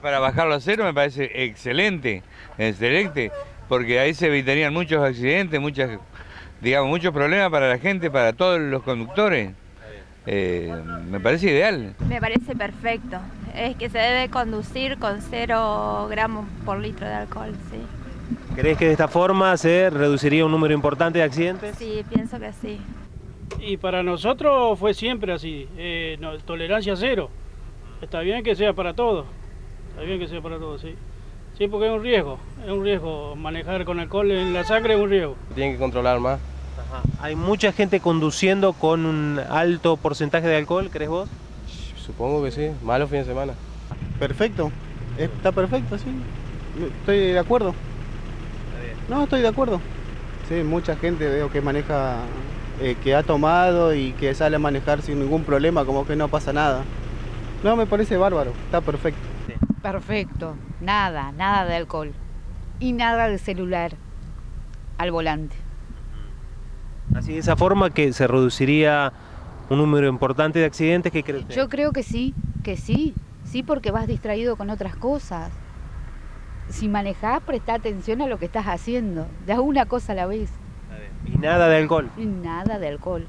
Para bajarlo a cero me parece excelente, excelente, porque ahí se evitarían muchos accidentes, muchas, digamos, muchos problemas para la gente, para todos los conductores. Eh, me parece ideal. Me parece perfecto. Es que se debe conducir con cero gramos por litro de alcohol, sí. ¿Crees que de esta forma se reduciría un número importante de accidentes? Sí, pienso que sí. Y para nosotros fue siempre así, eh, no, tolerancia cero. Está bien que sea para todos, está bien que sea para todos, sí. Sí, porque es un riesgo, es un riesgo. Manejar con alcohol en la sangre es un riesgo. Tienen que controlar más. Ajá. ¿Hay mucha gente conduciendo con un alto porcentaje de alcohol, crees vos? Supongo que sí, malos fines de semana. Perfecto, está perfecto, sí. Estoy de acuerdo. No, estoy de acuerdo. Sí, mucha gente veo que maneja, eh, que ha tomado y que sale a manejar sin ningún problema, como que no pasa nada. No, me parece bárbaro, está perfecto. Perfecto, nada, nada de alcohol y nada de celular al volante. Así de esa forma que se reduciría un número importante de accidentes, ¿qué crees? Yo creo que sí, que sí, sí porque vas distraído con otras cosas. Si manejás, presta atención a lo que estás haciendo, de una cosa a la vez. Y nada de alcohol. Y nada de alcohol.